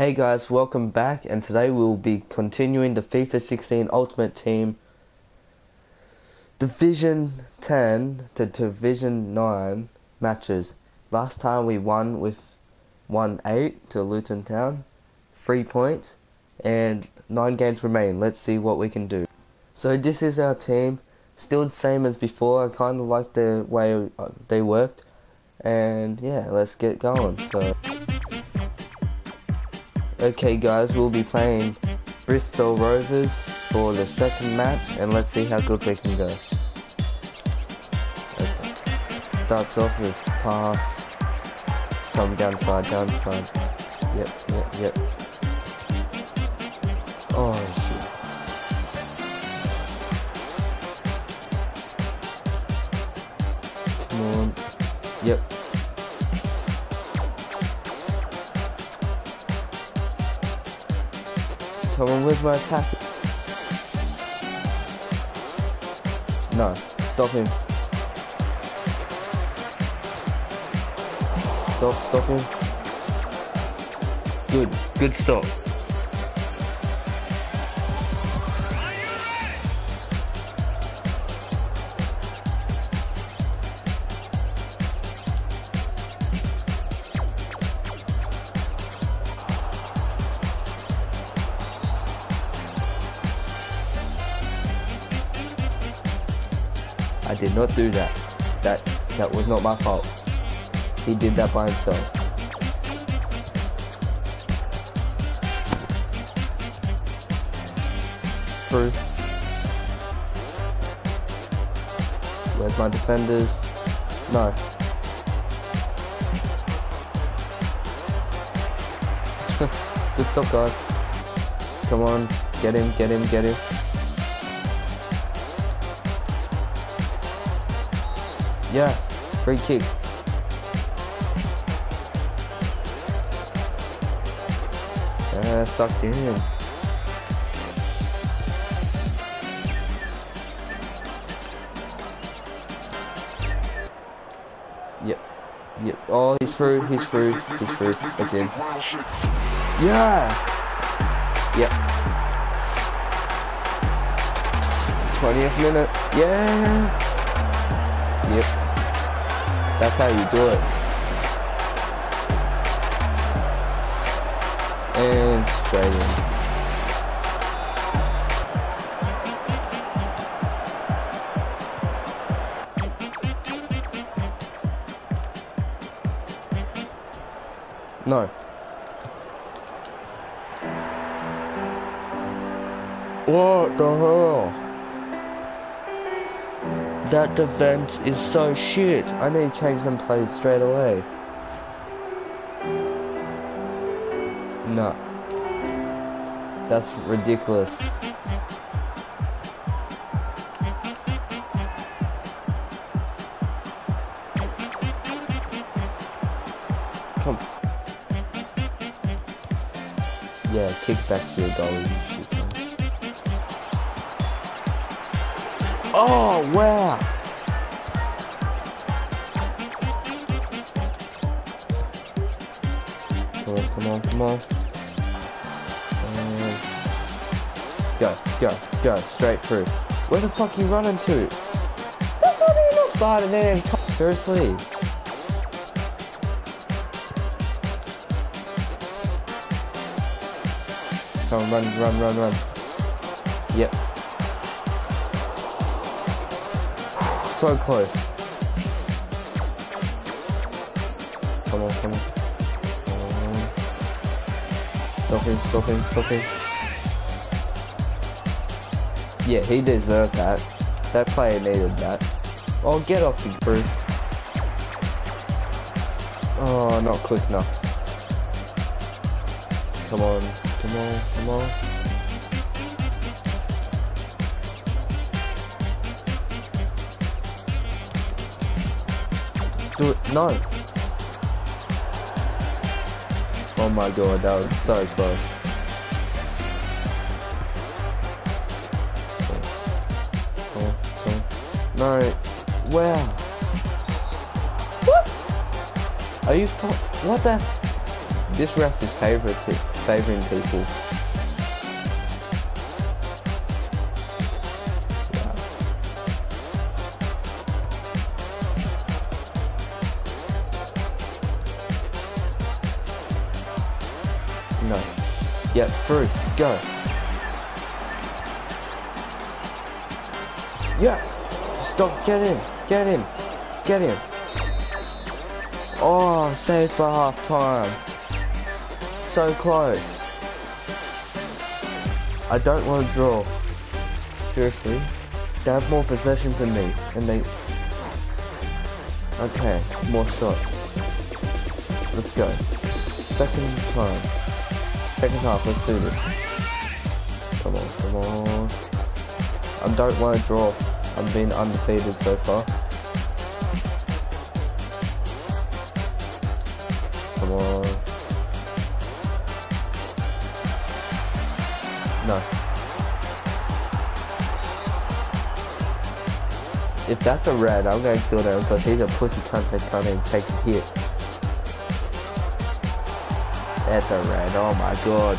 Hey guys, welcome back and today we'll be continuing the FIFA 16 Ultimate Team Division 10 to Division 9 matches. Last time we won with 1-8 to Luton Town, 3 points, and 9 games remain. Let's see what we can do. So this is our team, still the same as before, I kind of like the way uh, they worked, and yeah, let's get going. So. Okay guys, we'll be playing Bristol Rovers for the second match and let's see how good we can go. Okay. Starts off with pass, come downside, downside. Yep, yep, yep. Oh Come on, where's my attack? No, stop him. Stop, stop him. Good, good stop. I did not do that. That that was not my fault. He did that by himself. Through. Where's my defenders? No. Good stop guys. Come on, get him, get him, get him. Yes, free kick. Uh, sucked in. Yep. Yep. Oh, he's through. He's through. He's through. It's in. Yes. Yep. 20th minute. Yeah. Yep. That's how you do it. And in. No. What the hell? That defense is so shit. I need to change some plays straight away. No. That's ridiculous. Come. Yeah, kick back to your goal. Oh, wow. Come on, come on, come on. And go, go, go, straight through. Where the fuck are you running to? That's not even offside and then seriously. Come on, run, run, run, run. Yep. So close. Come on, come on. Stop him, stop him, stop him. Yeah, he deserved that. That player needed that. Oh, get off the crew. Oh, not quick enough. Come on, come on, come on. Do it. No. Oh my god, that was so close. Oh, oh. No. Wow. What? Are you? What the? This ref is favorite favoring people. No. Yep, through. Go. Yeah. Stop. Get in. Get in. Get in. Oh, save for half time. So close. I don't want to draw. Seriously. They have more possession than me. And they... Okay, more shots. Let's go. Second time. Second half, let's do this. Come on, come on. I don't want to draw. I'm being undefeated so far. Come on. No. If that's a red, I'm gonna kill them because he's a pussy cunt that can't take a hit. That's a red, oh my god.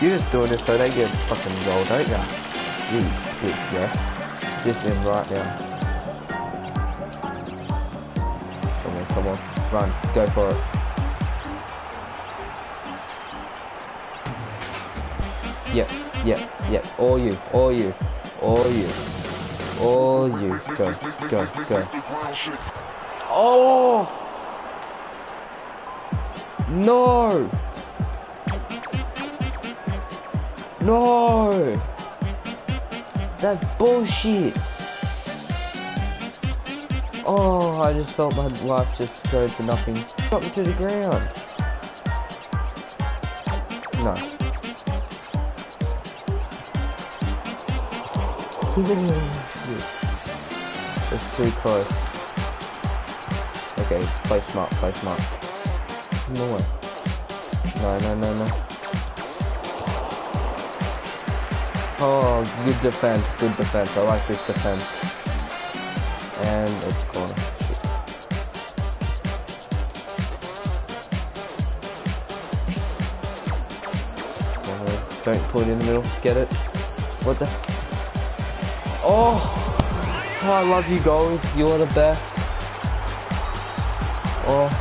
You're just doing this so they get fucking gold, don't ya? You bitch, yeah? Just in right now. Come on, come on. Run, go for it. Yep, yep, yep. All you, all you, all you, all you. Go, go, go. Oh! No! No! That's bullshit! Oh, I just felt my life just go to nothing. Got me to the ground. No. It's too close. Okay, play smart, play smart. No way. No, no, no, no. Oh, good defense, good defense. I like this defense. And it's. Shit. Don't pull it in the middle. Get it? What the? Oh! oh I love you, goals. You are the best. Oh.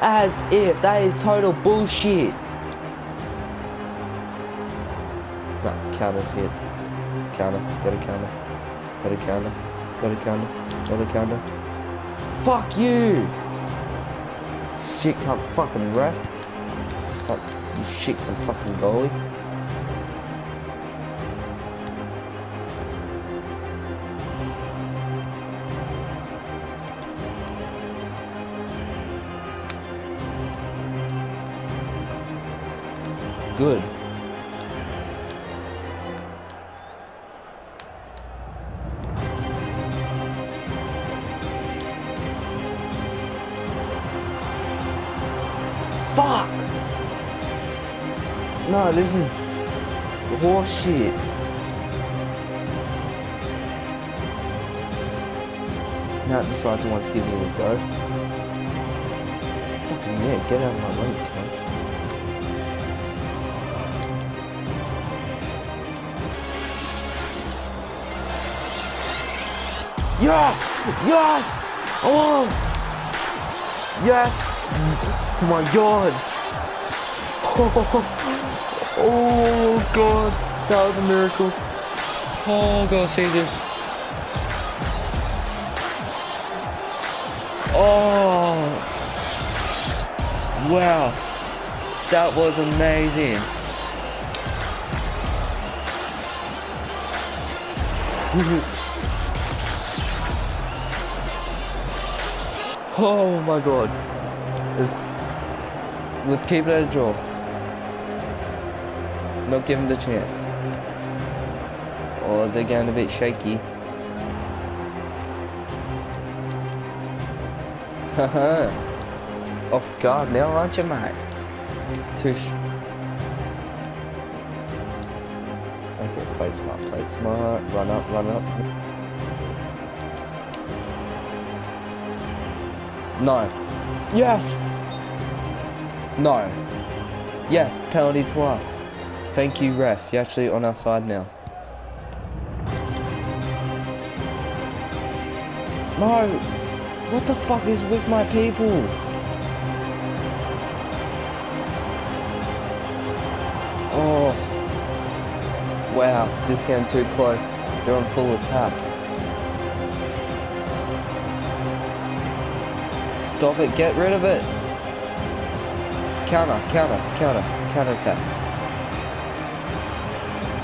As if that is total bullshit. No, counter hit. Counter, got a counter. Got a counter. Got a counter. Got a counter. Fuck you! Shit cunt fucking ref. Just like you shit cunt fucking goalie. Good. Fuck! No, this is horseshit. Now it decides it wants to give me a go. Fucking yeah, get out of my way, cunt. Yes! Yes! Oh! Yes! Oh my god! Oh, oh god! That was a miracle. Oh god, see this. Oh! Wow! That was amazing. Oh my god. It's, let's keep it at a draw. Not give him the chance. Or they're getting a bit shaky. Haha. off guard now, aren't you, mate? Too. Sh okay, play smart, play smart. Run up, run up. No. Yes. No. Yes, penalty to us. Thank you, ref. You're actually on our side now. No! What the fuck is with my people? Oh. Wow, this getting too close. They're on full attack. Stop it, get rid of it! Counter, counter, counter, counter attack.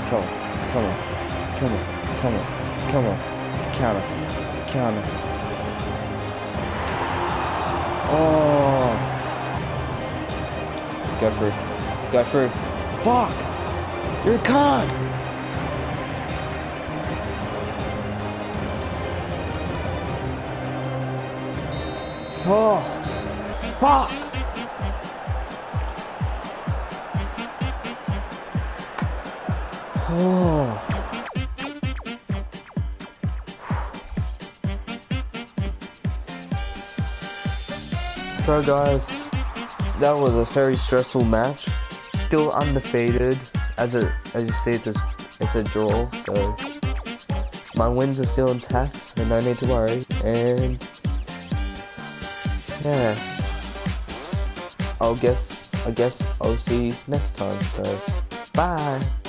Come on, come on, come on, come on, come on, counter counter. Oh. Go through. Go through. Fuck! You're a con! Oh. Fuck! Oh. So guys, that was a very stressful match. Still undefeated, as it as you see it's a, it's a draw. So my wins are still intact, so no need to worry. And yeah, I'll guess I guess I'll see you next time. So bye.